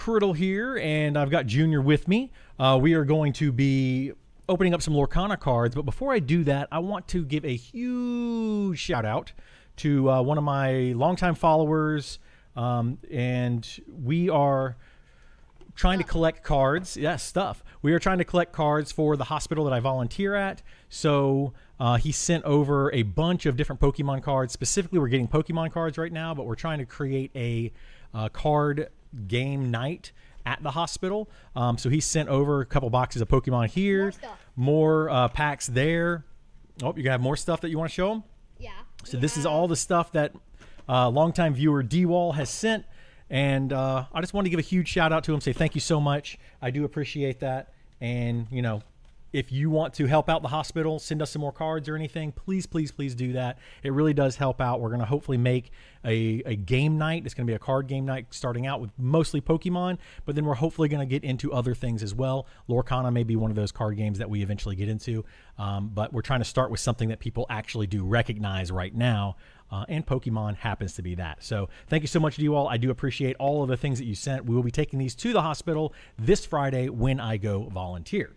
Kriddle here, and I've got Junior with me. Uh, we are going to be opening up some Lorcana cards, but before I do that, I want to give a huge shout out to uh, one of my longtime followers, um, and we are trying to collect cards. Yeah, stuff. We are trying to collect cards for the hospital that I volunteer at. So uh, he sent over a bunch of different Pokemon cards. Specifically, we're getting Pokemon cards right now, but we're trying to create a uh, card game night at the hospital. Um, so he sent over a couple boxes of Pokemon here, More more uh, packs there. Oh, you're gonna have more stuff that you want to show them? Yeah. So this is all the stuff that uh, longtime viewer D Wall has sent, and uh, I just want to give a huge shout out to him. Say thank you so much. I do appreciate that. And you know, if you want to help out the hospital, send us some more cards or anything. Please, please, please do that. It really does help out. We're gonna hopefully make a, a game night. It's gonna be a card game night starting out with mostly Pokemon, but then we're hopefully gonna get into other things as well. Lorcana may be one of those card games that we eventually get into, um, but we're trying to start with something that people actually do recognize right now. Uh, and Pokemon happens to be that. So thank you so much to you all. I do appreciate all of the things that you sent. We will be taking these to the hospital this Friday when I go volunteer.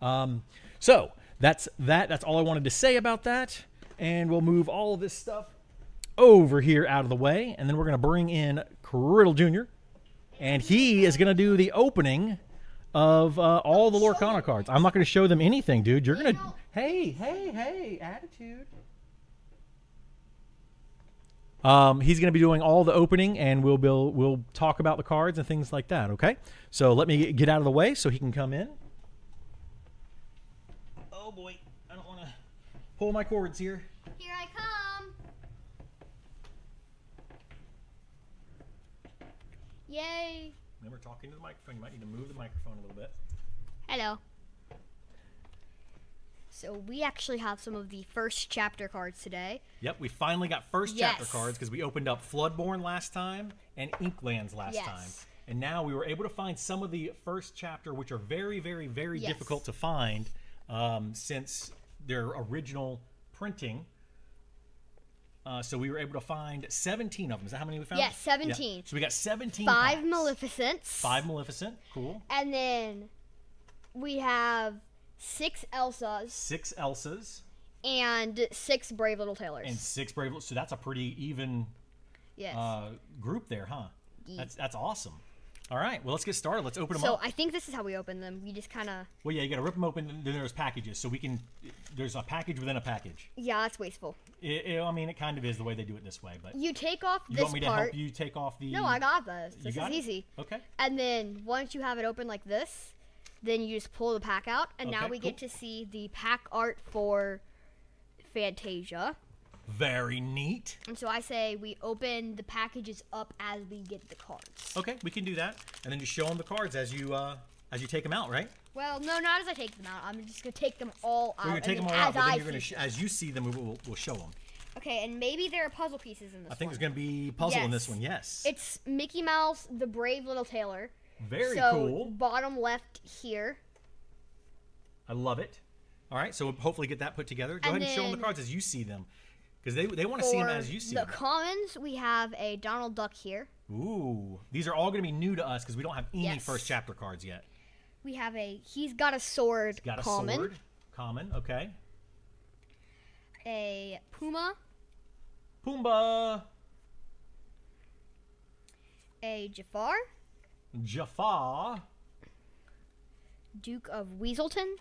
Um, so that's that. That's all I wanted to say about that. And we'll move all of this stuff over here out of the way, and then we're going to bring in Kriddle Jr. And he is going to do the opening of uh, all the Lorcana cards. I'm not going to show them anything, dude. You're going to. Hey, hey, hey, attitude. Um, he's going to be doing all the opening, and we'll, we'll we'll talk about the cards and things like that. Okay, so let me get out of the way so he can come in. Oh boy, I don't want to pull my cords here. Here I come. Yay. Remember talking to the microphone. You might need to move the microphone a little bit. Hello. So we actually have some of the first chapter cards today. Yep, we finally got first chapter cards because we opened up Floodborn last time and Inklands last Yes. time. And now we were able to find some of the first chapter, which are very, very, very Yes. difficult to find um, since their original printing. Uh, so we were able to find 17 of them. Is that how many we found? Yes, 17. Yeah. So we got 17 Five packs. Maleficents. Five Maleficent. Cool. And then we have six Elsas Six Elsas and six Brave Little Tailors. and six Brave. Little- So that's a pretty even yes. uh, group there, huh? That's that's awesome. All right, well let's get started. Let's open them so up. I think this is how we open them. We just kind of well, yeah, you got to rip them open. and Then there's packages, so we can. There's a package within a package. yeah, that's wasteful. It, it- I mean, it kind of is the way they do it this way. But You take off you this want me to help you take off the? No, I got this. You This got is it? easy. Okay. And then once you have it open like this, then you just pull the pack out, and now Okay, we get to see the pack art for Fantasia. Very neat. And so I say we open the packages up as we get the cards. Okay, we can do that, and then just show them the cards as you uh, as you take them out, right? Well, no, not as I take them out. I'm just gonna take them all out. We're gonna take them all out, but then you're gonna sh- as you see them, we'll, we'll show them. Okay, and maybe there are puzzle pieces in this I think one. there's gonna be puzzle in this one. Yes. It's Mickey Mouse, the brave little tailor. Very so cool. bottom left here. I love it. All right, so we'll hopefully get that put together. Go And ahead and show them the cards as you see them, because they they want to see them as you see the them. The commons, we have a Donald Duck here. Ooh, these are all going to be new to us because we don't have any Yes. first chapter cards yet. We have a he's got a sword Got a common, sword, common, okay. a puma, Pumbaa, a Jafar, Jafar. Duke of Weaselton,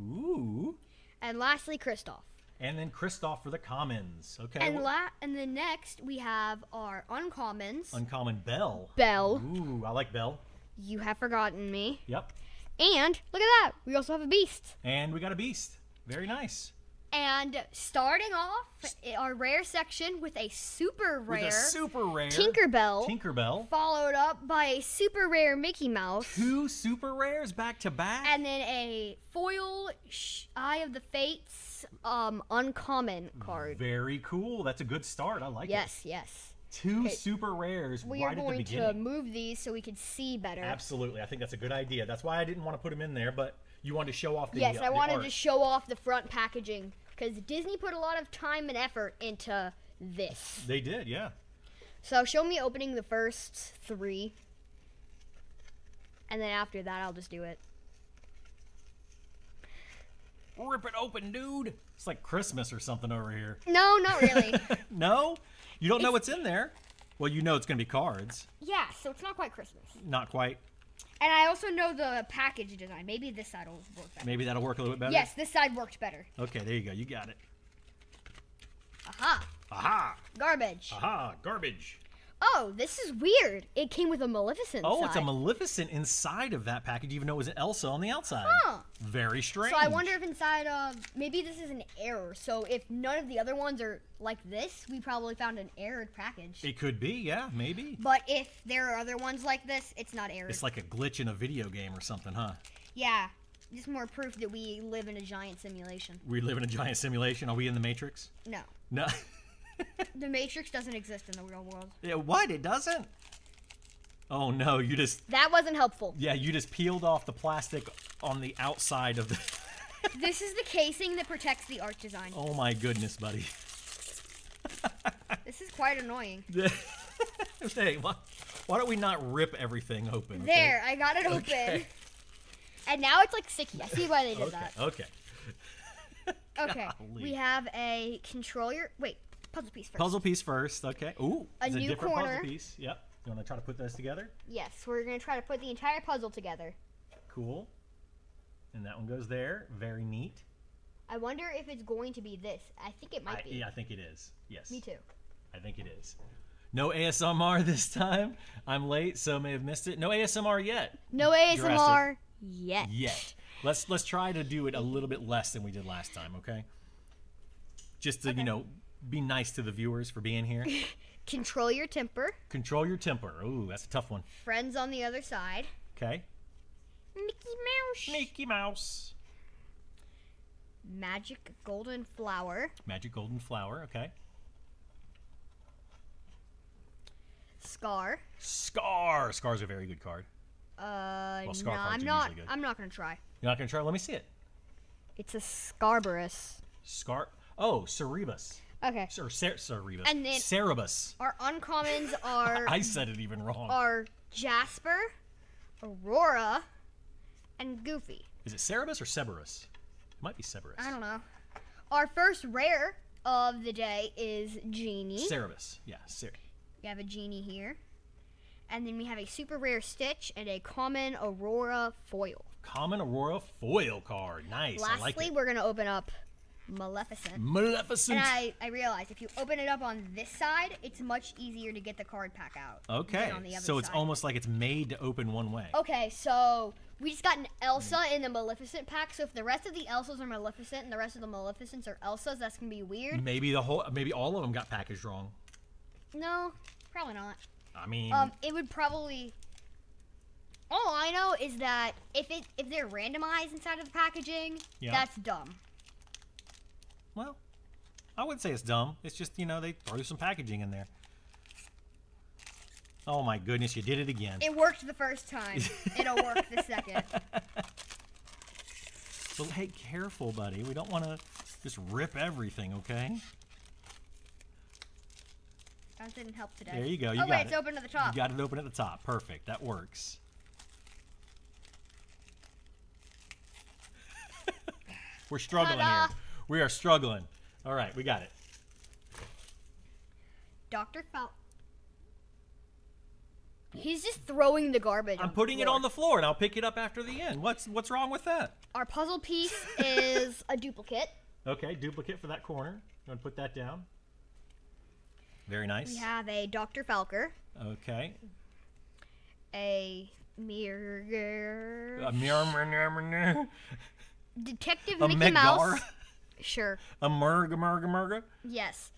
Ooh, and lastly Kristoff. And then Kristoff for the commons. Okay. And la- and then next we have our uncommons. uncommon Belle. Belle. Ooh, I like Belle. you have forgotten me. Yep. And look at that, we also have a beast. And we got a beast. Very nice. And starting off our rare section with a super rare, With a super rare Tinkerbell, Tinkerbell. followed up by a super rare Mickey Mouse, Two super rares back to back. and then a foil sh- Eye of the Fates um uncommon card. Very cool. That's a good start. I like it. Yes, yes. Two Okay. super rares We right are at the going to move these so we can see better. Absolutely. I think that's a good idea. That's why I didn't want to put them in there, but you wanted to show off the Yes, uh, I wanted art. to show off the front packaging because Disney put a lot of time and effort into this. They did, yeah. So show me opening the first three. and then after that, I'll just do it. Rip it open, dude. It's like Christmas or something over here. No, not really. no? You don't know what's in there. Well, you know it's going to be cards. yeah, so it's not quite Christmas. Not quite. And I also know the package design. Maybe this side will work better. Maybe that'll work a little bit better. Yes, this side worked better. Okay, there you go. You got it. Aha, Aha! garbage. Aha! Garbage. Oh, this is weird. It came with a Maleficent Oh, it's a. Maleficent inside of that package, even though it was an Elsa on the outside. Huh. Very strange. So I wonder if inside of maybe this is an error. So if none of the other ones are like this, we probably found an errored package. It could be, yeah, maybe. but if there are other ones like this, it's not errored. It's like a glitch in a video game or something, huh? yeah, just more proof that we live in a giant simulation. We live in a giant simulation. Are we in the Matrix? No, No. the Matrix doesn't exist in the real world. yeah, what? It doesn't? Oh no, you just That wasn't helpful. yeah, you just peeled off the plastic on the outside of the this is the casing that protects the art design. Oh my goodness, buddy. This is quite annoying. hey, why, why don't we not rip everything open? okay? There, I got it open. Okay. And now it's like sticky. I see why they did Okay. that. Okay. Okay. Golly. We have a control your wait, puzzle piece first. Puzzle piece first. Okay. Ooh, A new different corner. puzzle piece. Yep. You want to try to put those together? Yes, we're gonna try to put the entire puzzle together. Cool. And that one goes there. Very neat. I wonder if it's going to be this. I think it might I, be. yeah, I think it is. Yes. Me too. I think it is. No ASMR this time. I'm late, so may have missed it. No ASMR yet. No ASMR yet. Yet. Let's let's try to do it a little bit less than we did last time, okay? Just to, Okay. you know, be nice to the viewers for being here. Control your temper. Control your temper. Ooh, that's a tough one. Friends on the other side. Okay. Mickey Mouse. Mickey Mouse. Magic golden flower. Magic Golden Flower. Okay. Scar. Scar. Scar's a very good card. Uh, Well, Scar no, I'm not. I'm not gonna try. You're not gonna try? Let me see it. It's a Scarbarus. Scar. Oh, Cerebus. Okay. Or Cer- Cerebus. And then- Cerebus. Our uncommons are I said it even wrong. are Jasper, Aurora, and Goofy. Is it Cerebus or Cerberus? It might be Cerberus. I don't know. Our first rare of the day is Genie. Cerebus. Yeah, Cer- We have a Genie here. And then we have a super rare Stitch and a common Aurora foil. Common Aurora foil card. Nice. I like Lastly, it. we're going to open up Maleficent. Maleficent. And I, I realized if you open it up on this side, it's much easier to get the card pack out. okay. than on the other So it's side. Almost like it's made to open one way. Okay, so we just got an Elsa in the Maleficent pack. So if the rest of the Elsas are Maleficent and the rest of the Maleficents are Elsas, that's gonna be weird. Maybe the whole, maybe all of them got packaged wrong. No, probably not. I mean, Um, it would probably. All I know is that if it if they're randomized inside of the packaging, Yeah. that's dumb. Well, I wouldn't say it's dumb. It's just you know they throw some packaging in there. Oh my goodness, you did it again. It worked the first time. It'll work the second. Well, hey, careful, buddy. We don't want to just rip everything, okay? That didn't help today. There you go. You oh got wait, it. it's open at the top. You got it open at the top. Perfect. That works. We're struggling here. We are struggling. All right, we got it. Dr. Fal. He's just throwing the garbage. I'm putting it on the floor, and I'll pick it up after the end. What's what's wrong with that? Our puzzle piece is a duplicate. Okay, duplicate for that corner. You want to put that down? Very nice. We have a Dr. Falker, Okay. a mirror, A mirror, Detective a Mickey Mouse. Sure. a Murga, Murga, Murga, Yes.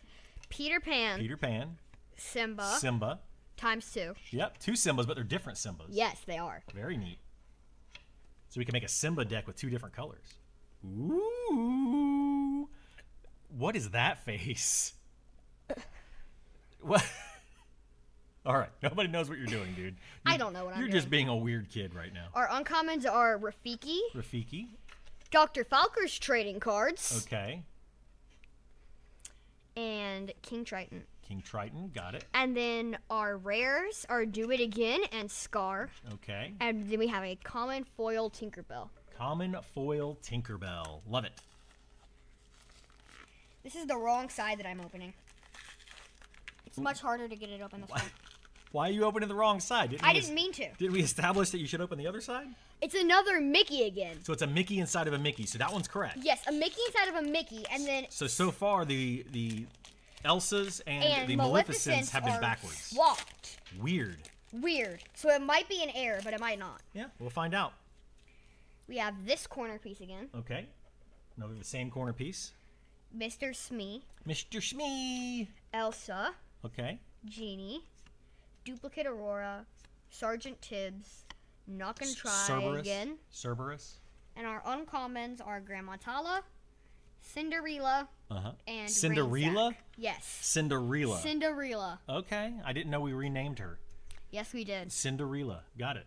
Peter Pan, Peter Pan, Simba, Simba. times two. Yep, two Simbas, but they're different Simbas. Yes, they are. Very neat. So we can make a Simba deck with two different colors. Ooh. What is that face? What? All right, nobody knows what you're doing, dude. I You- don't know what I'm You're just being a weird kid right now. Our uncommons are Rafiki, Rafiki. Dr. Falker's trading cards, Okay. and King Triton. King Triton, got it. And then our rares are Do It Again and Scar. Okay. And then we have a common foil Tinkerbell. Common foil Tinkerbell. Love it. This is the wrong side that I'm opening. It's much harder to get it open this way. Why are you opening the wrong side? Didn't I didn't mean to. Did we establish that you should open the other side? It's another Mickey again. So it's a Mickey inside of a Mickey. So that one's correct. Yes, a Mickey inside of a Mickey, and then So so far the the Elsas and, and the Maleficents Maleficents have been backwards. swapped. Weird. Weird. So it might be an error, but it might not. Yeah, we'll find out. We have this corner piece again, Okay. Another the same corner piece. Mr. Smee, Mr. Smee. Elsa, Okay. Genie, Duplicate Aurora, Sergeant Tibbs, Not Gonna Try Cerberus. Again, Cerberus. and our uncommons are Grandma Tala, Cinderella, Uh-huh. and Cinderella? Yes. Cinderella. Cinderella. okay. I didn't know we renamed her. Yes, we did. Cinderella. Got it.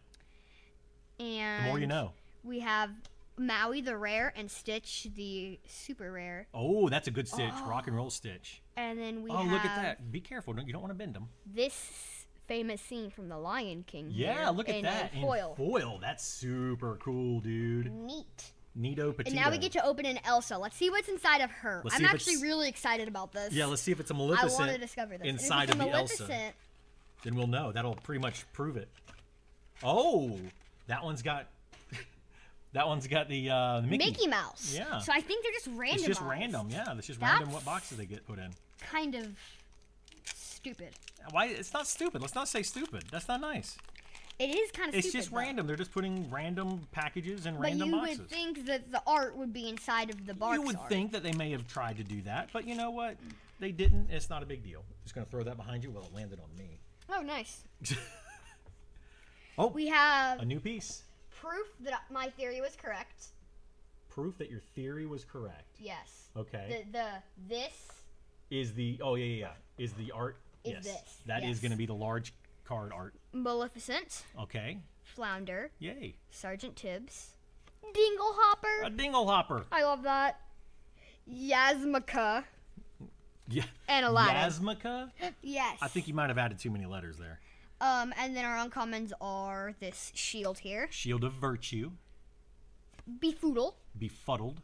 And The more you know. We have Maui the rare and Stitch the super rare, Oh, that's a good stitch. Rock and roll stitch. and then we oh, look at that. Be careful. Don't, you don't want to bend them. this famous scene from The Lion King. Yeah, look at in that. In foil. foil. That's super cool, dude. Neat. Neato Petito. And now we get to open an Elsa. Let's see what's inside of her. Let's I'm actually really excited about this. Yeah, let's see if it's a Maleficent I want to discover this. Inside of the Elsa. Then we'll know. That'll pretty much prove it. Oh, that one's got. that one's got the uh, Mickey. Mickey Mouse. Yeah. So I think they're just random. It's just random. Yeah, it's just random what That's- boxes they get put in. Kind of stupid. Why? It's not stupid. Let's not say stupid. That's not nice. It is kind of It's stupid. just though. random. They're just putting random packages in But random you boxes. would think that the art would be inside of the box you would art. think that they may have tried to do that, but you know what? They didn't. It's not a big deal. Just gonna throw that behind you. Well, it landed on me. Oh, nice. Oh, We have a new piece. proof that my theory was correct. Proof that your theory was correct. Yes. Okay. The the this is the oh yeah yeah yeah is the art Is yes. this, that is yes. going to be the large card art. Maleficent, okay. Flounder, yay. Sergeant Tibbs, Dingle Hopper. a dingle hopper I love that. Yasmika yeah. And Aladdin. Yasmika yes. I think you might have added too many letters there. Um, and then our uncommons are this shield here, shield of virtue. Befoodle, befuddled.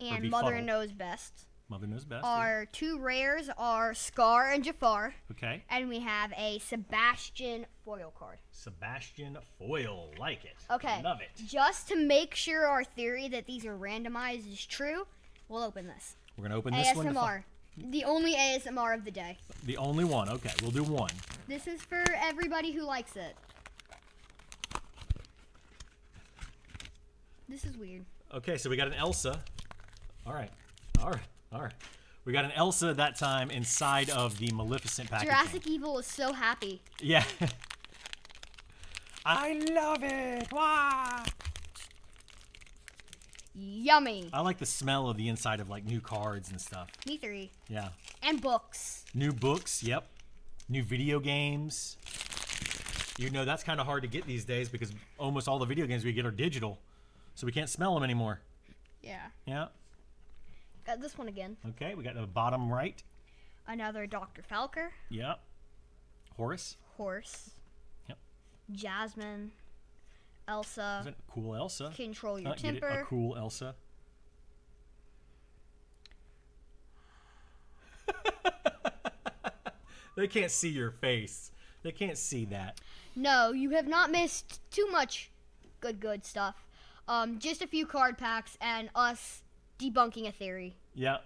And. Mother Knows Best. Mother knows best Our two rares are Scar and Jafar, okay and we have a Sebastian foil card. Sebastian foil like it Okay. love it Just to make sure our theory that these are randomized is true, we'll open this. we're going to open this one ASMR. The only ASMR of the day. the only one okay we'll do one This is for everybody who likes it. This is weird. okay so we got an Elsa all right all right all right we got an Elsa that time inside of the Maleficent package Jurassic Evil is so happy. Yeah. I love it. Wah! Yummy. I like the smell of the inside of like new cards and stuff. Me three. Yeah. And books. New books. Yep. New video games. You know that's kind of hard to get these days because almost all the video games we get are digital, so we can't smell them anymore. Yeah. Yeah. Got this one again. Okay. We got the bottom right. Another Dr. Falker. Yep. Horace. Horse. Yep. Jasmine. Elsa. Cool Elsa? Control your Uh, get it? temper. A cool Elsa. they can't see your face. They can't see that. No, you have not missed too much good, good stuff. Um, just a few card packs and us debunking a theory. Yeah.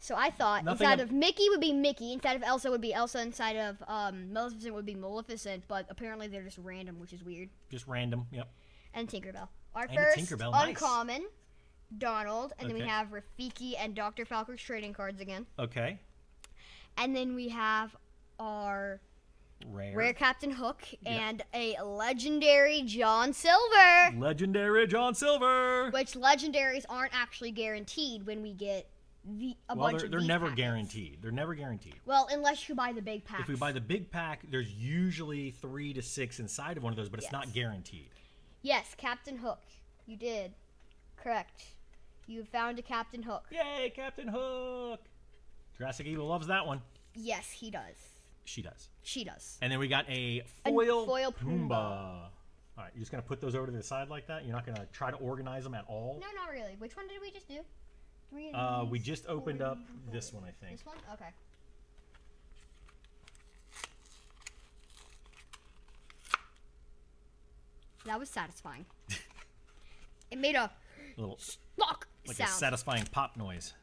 So I thought Nothing inside of Mickey would be Mickey, inside of Elsa would be Elsa, inside of um, Maleficent would be Maleficent, but apparently they're just random, which is weird. Just random. Yep. And Tinkerbell. Our And first Tinkerbell, nice. uncommon, Donald, and then we have Rafiki and Dr. Falker's trading cards again. Okay. And then we have our Rare. rare Captain Hook and a legendary John Silver. Legendary John Silver. Which legendaries aren't actually guaranteed when we get the, a well, bunch they're, of they're never packets. guaranteed. They're never guaranteed. Well, unless you buy the big pack. If we buy the big pack, there's usually three to six inside of one of those, but it's not guaranteed. Yes, Captain Hook. You did. Correct. You found a Captain Hook. Yay, Captain Hook! Jurassic Evil loves that one. Yes, he does. She does. She does. And then we got a A foil, foil Pumbaa. Pumbaa. All right, you're just gonna put those over to the side like that. You're not gonna try to organize them at all. No, not really. Which one did we just do? Three Uh, we just opened up this one, I think. This one? Okay. That was satisfying. it made a A little lock like sound. a satisfying pop noise.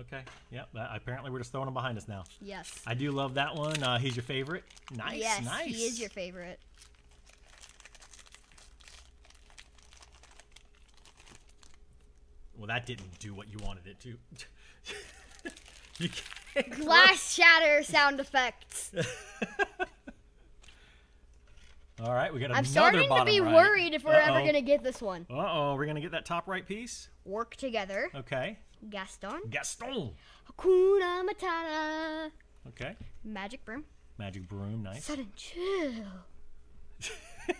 Okay. Yep. That, apparently, we're just throwing them behind us now. yes. I do love that one. Uh, he's your favorite. Nice. yes, nice. he is your favorite. Well, that didn't do what you wanted it to. you can't Glass shatter sound effects. All right, we got another I'm starting to be right. worried if we're ever Uh-oh. gonna get this one. Uh oh, we're gonna get that top right piece. Work together, Okay. Gaston. Gaston. Hakuna Matata. Okay. Magic broom. Magic broom, nice. Sudden chill.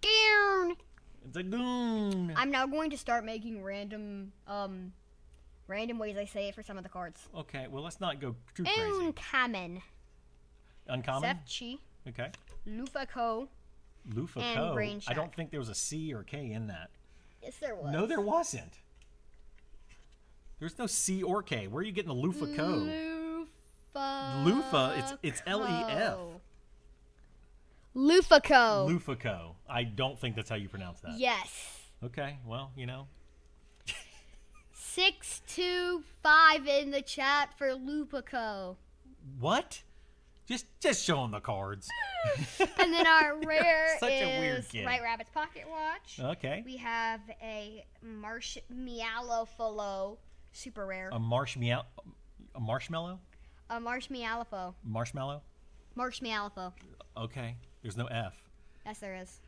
Down. it's a goon. I'm now going to start making random, um, random ways I say it for some of the cards. Okay, well let's not go too crazy. Uncommon. Uncommon. Sefchi. Okay. Lufako. Lufa And Co. Brain I don't think there was a C or K in that. Yes, there was. No, there wasn't. There's no C or K. Where are you getting the Lufa Co? Lufa. Lufa, it's- it's L-E-F. Lufaco. Lufa Co. I don't think that's how you pronounce that. Yes. Okay, well, you know. Six two five in the chat for Lupaco. What? Just just show them the cards. And then our rare Such is a weird kid. White Rabbit's Pocket Watch. Okay. We have a Marsh Mealofalo, super rare. A marshmallow. A marshmallow? a. Marshmallow? Marsh Mealofo. Okay. There's no F. Yes, there is.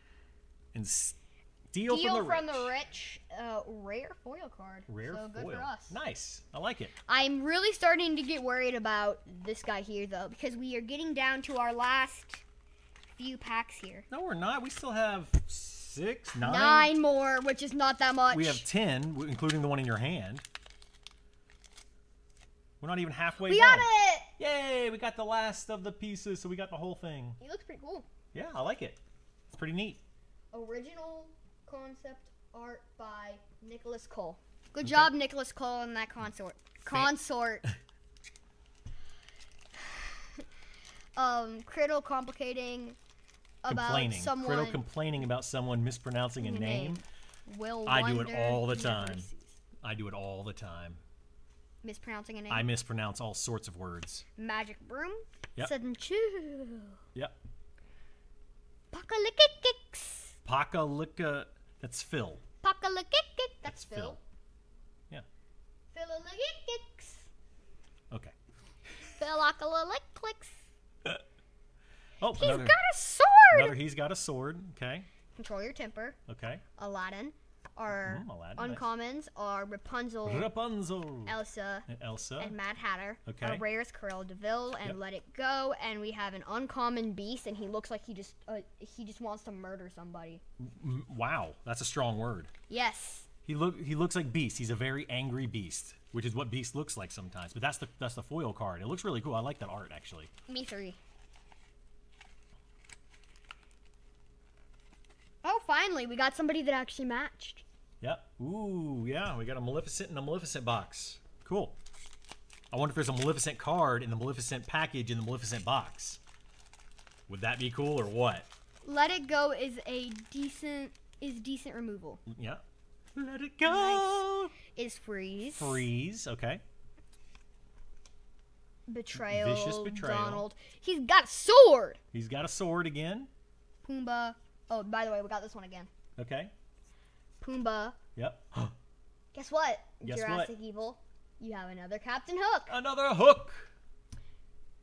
And steal Deal from the from rich. the rich. Uh, rare foil card. Rare so good foil. for us. Nice. I like it. I'm really starting to get worried about this guy here, though, because we are getting down to our last few packs here. No, we're not. We still have six, nine. Nine more, which is not that much. We have ten, including the one in your hand. We're not even halfway We done. got it! Yay! We got the last of the pieces, so we got the whole thing. He looks pretty cool. Yeah, I like it. It's pretty neat. Original concept art by Nicholas Kole. Good job, Nicholas Kole, and that consort. Consort. um, Kriddle complicating about complaining. someone. Kriddle complaining about someone mispronouncing a name. Will I do it all the time. I do it all the time. Mispronouncing a name. I mispronounce all sorts of words. Magic broom. Yep. Sudden chill. Yep. Pakalikikix. Pakalika. That's Phil. Pakalikikik. That's That's Phil. Phil. Yeah. Philalikikix. Okay. Philakalikix. Oh, He's another. got a sword. Another. He's got a sword. Okay. Control your temper. Okay. Aladdin. Our Mm, Aladdin, nice. uncommons are Rapunzel, Rapunzel. Elsa, and Elsa. and Mad Hatter. Okay. Our rares Cruella De Vil and Yep. Let It Go, and we have an uncommon beast, and he looks like he just uh, he just wants to murder somebody. M- wow, that's a strong word. Yes. He look he looks like Beast. He's a very angry beast, which is what Beast looks like sometimes. But that's the that's the foil card. It looks really cool. I like that art actually. Me three. Oh, finally, we got somebody that actually matched. Yep. Ooh, yeah. We got a Maleficent and a Maleficent box. Cool. I wonder if there's a Maleficent card in the Maleficent package in the Maleficent box. Would that be cool or what? Let It Go is a decent is decent removal. Yeah. Let it go. nice. Is freeze. Freeze. Okay. Betrayal. Vicious betrayal. Donald. He's got a sword. He's got a sword again. Pumbaa. Oh, by the way, we got this one again. Okay. Pumbaa. Yep. Guess what? Guess what? Jurassic Evil. You have another Captain Hook. Another hook.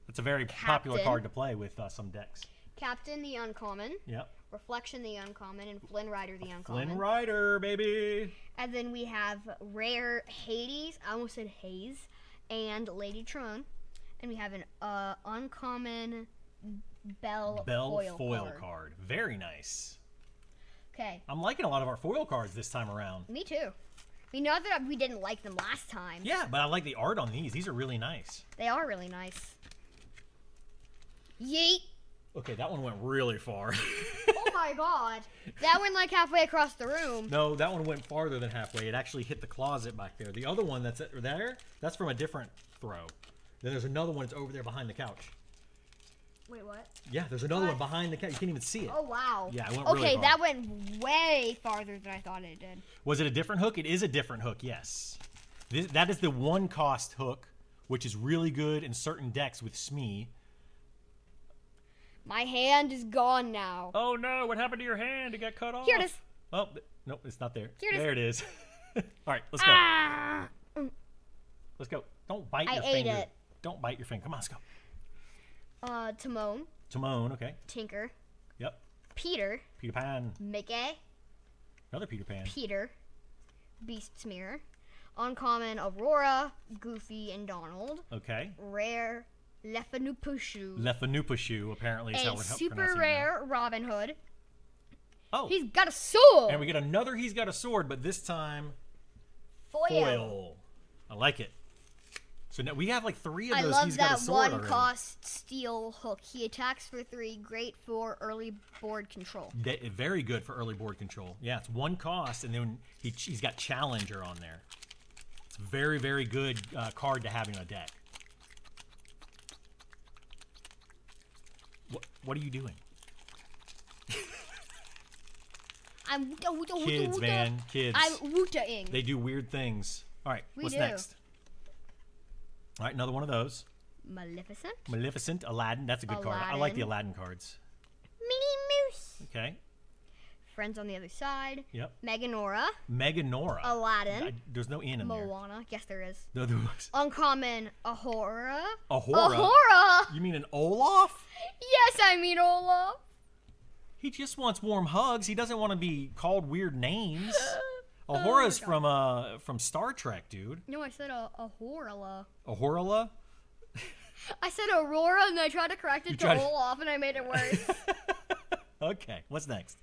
That's a very popular card to play with uh, some decks. Captain the Uncommon. Yep. Reflection the Uncommon. And Flynn Rider the Uncommon. Flynn Rider, baby. And then we have Rare Hades. I almost said Haze. And Lady Tron. And we have an uh, Uncommon Belle, Belle foil, foil, card. card. Very nice. Okay. I'm liking a lot of our foil cards this time around. Me too. We know that we didn't like them last time. Yeah, but I like the art on these. These are really nice. They are really nice. Yeet. Okay, that one went really far. Oh my god. That went like halfway across the room. no, that one went farther than halfway. It actually hit the closet back there. The other one that's there, that's from a different throw. Then there's another one that's over there behind the couch. Wait, what? Yeah, there's another one behind the couch. You can't even see it. Oh wow. Yeah, it went Okay, really far. that went way farther than I thought it did. Was it a different hook? It is a different hook, yes. This, that is the one cost hook, which is really good in certain decks with Smee. My hand is gone now. Oh no, what happened to your hand? It got cut off. Here it is. Oh, th- nope, it's not there. Here it is. there it is. All right, let's go. Ah! Let's go. Don't bite I your ate finger. it. Don't bite your finger. Come on, let's go. Uh, Timon, Timon, okay. Tinker, Yep. Peter, Peter Pan. Mickey, Another Peter Pan. Peter, Beast Smear, Uncommon Aurora, Goofy, and Donald. Okay. Rare Lefanupushu. Lefanupashu, apparently, is how we're super rare Robin Hood. Oh, He's got a sword. and we get another He's Got a Sword, but this time foil. foil. I like it. So now we have like three of those. I love He's that one already. cost steel hook. He attacks for three, great for early board control. That- very good for early board control. Yeah, it's one cost, and then he, he's got Challenger on there. It's a very, very good uh, card to have in a deck. What, what are you doing? I'm wuta, wuta, wuta, Kids, man, kids. I'm wootaing. They do weird things. All right, We what's do. next? All right, another one of those. Maleficent. Maleficent, Aladdin. That's a good card. I like the Aladdin cards. Minnie Moose. Okay. Friends on the other side. Yep. Meganora. Meganora. Aladdin. I- there's no N in there. Moana. Yes, there is. No, there was. Uncommon Ahura. Ahura? Ahura. You mean an Olaf? Yes, I mean Olaf. He just wants warm hugs. He doesn't want to be called weird names. Oh Ahora's God. from uh from Star Trek, dude. No, I said a Ahura. Ahorala? I said Aurora, and I tried to correct You it to tried- Olaf, and I made it worse. okay, what's next?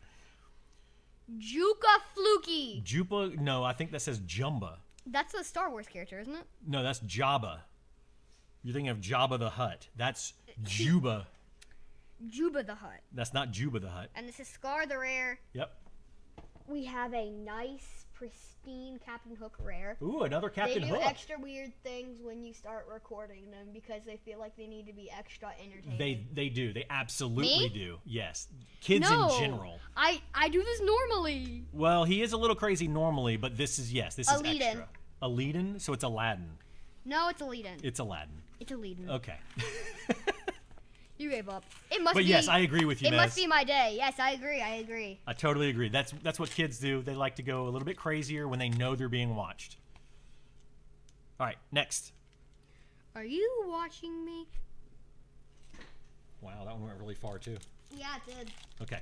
Juka Fluky. Jupa? No, I think that says Jumba. That's a Star Wars character, isn't it? No, that's Jabba. You're thinking of Jabba the Hutt. That's Juba. Juba the Hutt. That's not Juba the Hutt. And this is Scar the Rare. Yep. We have a nice, pristine Captain Hook rare. Ooh, another Captain Hook. they do Hook. extra weird things when you start recording them because they feel like they need to be extra entertaining. They they do. They absolutely Me? do. Yes. Kids no, in general. I I do this normally. Well, he is a little crazy normally, but this is yes, this is Aladdin. extra. Aladdin, so it's Aladdin. No, it's Aladdin. It's Aladdin. It's Aladdin. Okay. You gave up. It must be but be. yes, I agree with you, It Mez. must be my day. Yes, I agree. I agree. I totally agree. That's that's what kids do. They like to go a little bit crazier when they know they're being watched. All right, next. Are you watching me? Wow, that one went really far too. Yeah, it did. Okay.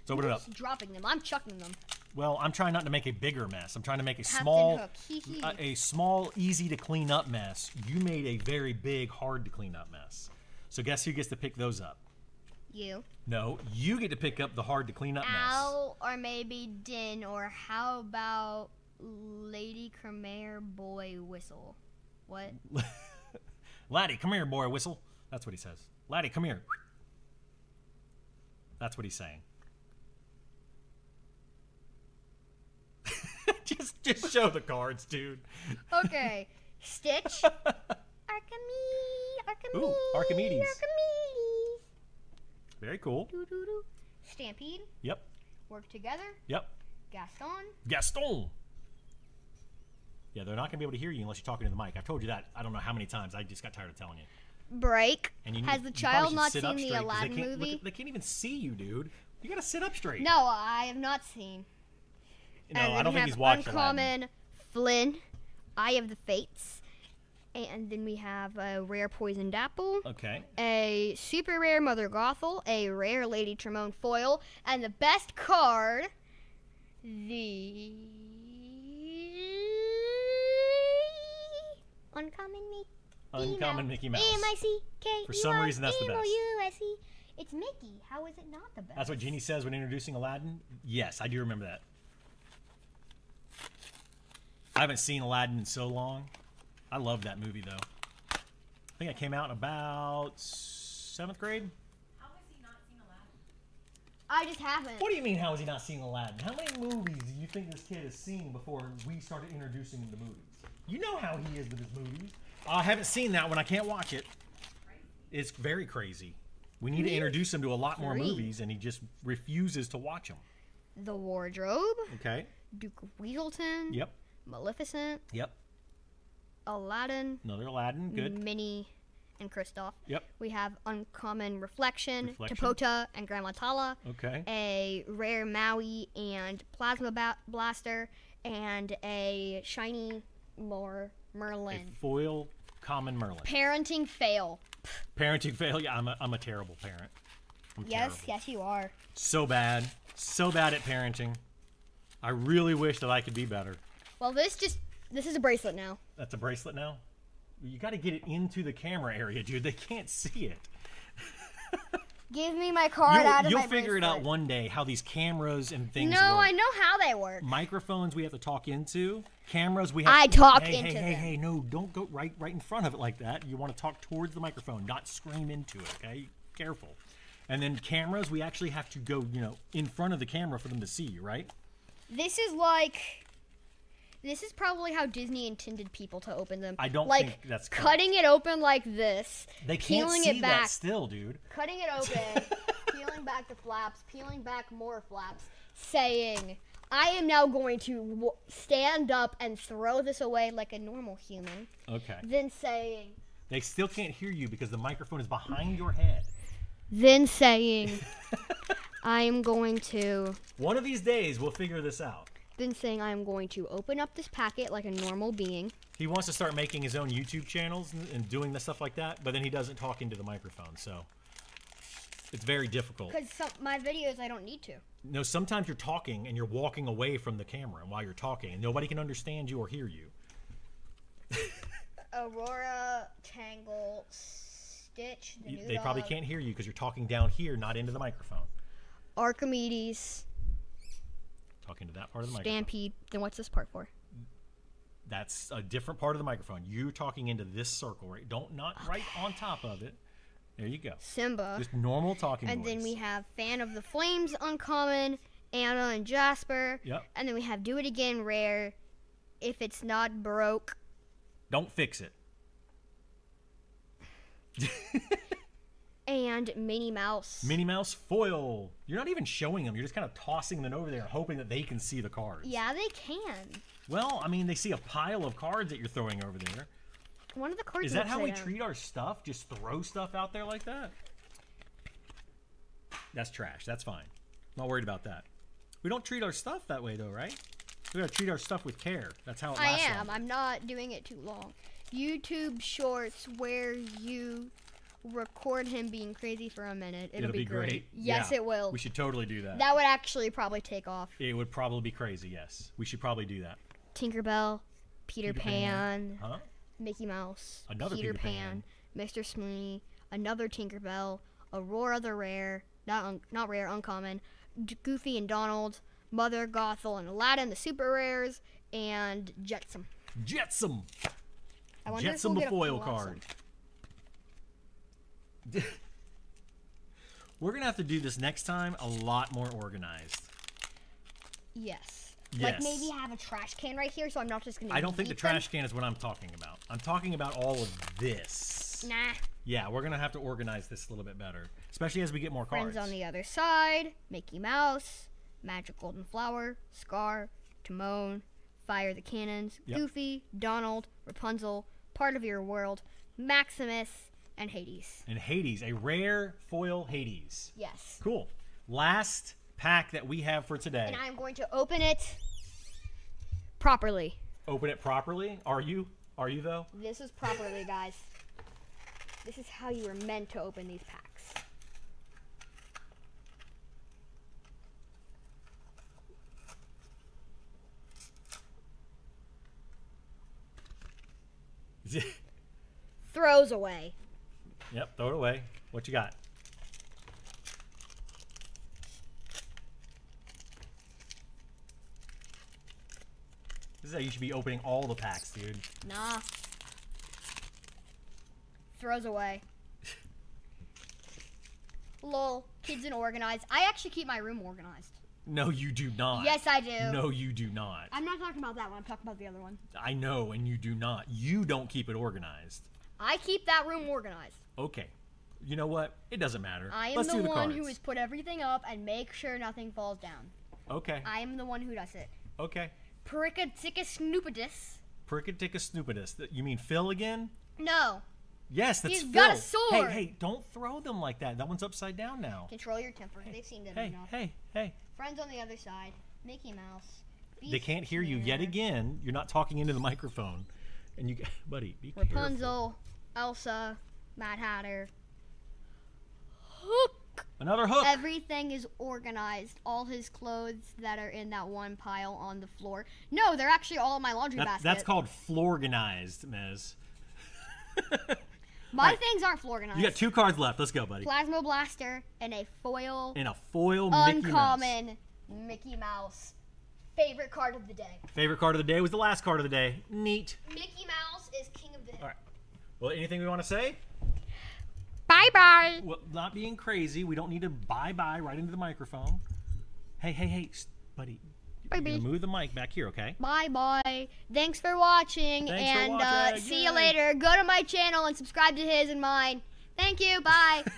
Let's open it up. Dropping them. I'm chucking them. Well, I'm trying not to make a bigger mess. I'm trying to make a Captain small Hook. Hee hee. a, a small easy to clean up mess. You made a very big hard to clean up mess. So guess who gets to pick those up? You. No, you get to pick up the hard to clean up mess. Al or maybe Din or how about Lady Cremere Boy Whistle? What? Laddie, come here, boy, whistle. That's what he says. Laddie, come here. That's what he's saying. just just show the cards, dude. Okay. Stitch. Archimedes. Archimedes. Ooh, Archimedes. Archimedes. Very cool. Doo-doo-doo. Stampede. Yep. Work together. Yep. Gaston. Gaston. Yeah, they're not going to be able to hear you unless you're talking to the mic. I've told you that. I don't know how many times. I just got tired of telling you. Break. And you Has need- the child not seen the Aladdin they can't, look movie? they can't even see you, dude. You got to sit up straight. No, I have not seen. No, I don't think he's watched Uncommon Aladdin. Flynn, Eye of the Fates, and then we have a rare Poisoned Apple, Okay. a super rare Mother Gothel, a rare Lady Tremaine foil, and the best card, the Uncommon Mickey. Uncommon Mickey Mouse. M-I-C-K. For some reason, that's the best. M-O-U-S-E. It's Mickey. How is it not the best? That's what Genie says when introducing Aladdin. Yes, I do remember that. I haven't seen Aladdin in so long. I love that movie though. I think it came out in about seventh grade. How has he not seen Aladdin? I just haven't. What do you mean? How has he not seen Aladdin? How many movies do you think this kid has seen before we started introducing him to movies? You know how he is with his movies. I haven't seen that one. I can't watch it. It's very crazy. We need to introduce him to a lot more three. movies, and he just refuses to watch them. The Wardrobe, Okay. Duke of Weedleton, Yep. Maleficent, Yep. Aladdin, Another Aladdin. Good. Minnie, and Kristoff. Yep. We have Uncommon Reflection, Reflection. Tapota, and Grandma Tala. Okay. A rare Maui and Plasma ba- Blaster, and a shiny more A Merlin. foil common Merlin. Parenting fail. Parenting fail? Yeah, I'm a, I'm a terrible parent. I'm Yes, terrible. yes, you are. So bad. So bad at parenting. I really wish that I could be better. Well, this just this is a bracelet now. That's a bracelet now? You got to get it into the camera area, dude. They can't see it. Give me my card You'll, out of you'll my figure it out one day how these cameras and things No, work. I know how they work. Microphones we have to talk into. Cameras we have. I talk hey, into hey, hey, them. hey, no! Don't go right, right in front of it like that. You want to talk towards the microphone, not scream into it. Okay, careful. And then cameras, we actually have to go, you know, in front of the camera for them to see you, right? This is like this is probably how Disney intended people to open them. I don't like think that's correct. cutting it open like this, They can't peeling see it back, that still, dude. cutting it open, peeling back the flaps, peeling back more flaps, saying, "I am now going to w- stand up and throw this away like a normal human." Okay. Then saying, They still can't hear you because the microphone is behind your head. then saying, "I am going to." One of these days, we'll figure this out. Then saying, "I am going to open up this packet like a normal being." He wants to start making his own YouTube channels and, and doing the stuff like that, but then he doesn't talk into the microphone, so it's very difficult. Because my videos, I don't need to. No, sometimes you're talking and you're walking away from the camera and while you're talking, and nobody can understand you or hear you. Aurora, Tangle, Stitch, the they probably dog, can't hear you because you're talking down here, not into the microphone. Archimedes, Talking to that part of the microphone. Stampede. Then what's this part for? That's a different part of the microphone. You're talking into this circle, right? Don't not right on top of it. There you go. Simba. Just normal talking And voice. then we have Fan of the Flames, Uncommon, Anna and Jasper. Yep. And then we have Do It Again, Rare. If it's not broke. Don't fix it. And Minnie Mouse. Minnie Mouse foil. You're not even showing them. You're just kind of tossing them over there, hoping that they can see the cards. yeah, they can. Well, I mean, they see a pile of cards that you're throwing over there. One of the cards Is that how we down. treat our stuff? Just throw stuff out there like that? That's trash. That's fine. Not worried about that. We don't treat our stuff that way, though, right? We gotta treat our stuff with care. That's how it I lasts. am. longer. I'm not doing it too long. YouTube Shorts where you record him being crazy for a minute. It'll, It'll be great. Yes, Yeah. it will. We should totally do that. That would actually probably take off. It would probably be crazy. Yes, we should probably do that. Tinkerbell, Peter, Peter Pan, Huh? Mickey Mouse, Another Peter, Peter Pan, Mr. Smee, another Tinkerbell, Aurora the Rare, not not rare, uncommon, D- Goofy and Donald, Mother Gothel and Aladdin, the super rares, and Jetsam. Jetsam. I Jetsam we'll the foil card. We're gonna have to do this next time a lot more organized. Yes. Yes. Like maybe have a trash can right here, so I'm not just gonna. I don't think the them. trash can is what I'm talking about. I'm talking about all of this. Nah. Yeah, we're gonna have to organize this a little bit better, especially as we get more Friends on the other side, Mickey Mouse, Magic Golden Flower, Scar, Timon, Fire the Cannons, Yep. Goofy, Donald, Rapunzel, Part of Your World, Maximus, and Hades. and Hades, a rare foil Hades. Yes. Cool. Last pack that we have for today. And I'm going to open it properly. Open it properly. Are you? Are you though? This is properly, guys. This is how you are meant to open these packs. Throws away. Yep. Throw it away. What you got? This is how you should be opening all the packs, dude. Nah. Throws away. Lol, kids and organized. I actually keep my room organized. No, you do not. Yes, I do. No, you do not. I'm not talking about that one. I'm talking about the other one. I know, and you do not. You don't keep it organized. I keep that room organized. Okay. You know what? It doesn't matter. I am Let's the do the one cards. who has put everything up and make sure nothing falls down. Okay. I am the one who does it. Okay. Pericaticus snoopidus. Prickadickus snoopidus. Th- You mean Phil again? No. Yes, that's He's Phil. got a sword. Hey, hey, don't throw them like that. That one's upside down now. Control your temper. They've seen that Hey, enough. hey, hey. Friends on the other side. Mickey Mouse. They can't hear you yet again. You're not talking into the microphone. And you, buddy, be careful. Rapunzel. Elsa. Mad Hatter. Hook. Another hook. Everything is organized. All his clothes that are in that one pile on the floor. No, they're actually all in my laundry That- basket. that's called florganized, Miz. My right. things aren't floor organized. You got two cards left. Let's go, buddy. Plasma Blaster and a foil And a foil Mickey Mouse. uncommon Mickey Mouse. Favorite card of the day. Favorite card of the day was the last card of the day. Neat. Mickey Mouse is king of the hill. All right. Well, anything we want to say? Bye bye. Well, not being crazy. We don't need to bye bye right into the microphone. Hey, hey, hey, buddy. Gonna move the mic back here, okay? Bye bye. Thanks for watching Thanks for and Uh, see you later. Go to my channel and subscribe to his and mine. Thank you. Bye.